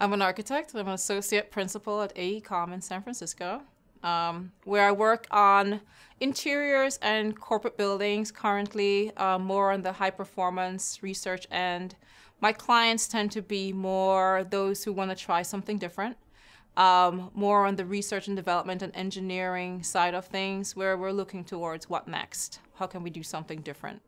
I'm an architect. I'm an associate principal at AECOM in San Francisco, um, where I work on interiors and corporate buildings currently, uh, more on the high performance research end. My clients tend to be more those who want to try something different, um, more on the research and development and engineering side of things, where we're looking towards what next? How can we do something different?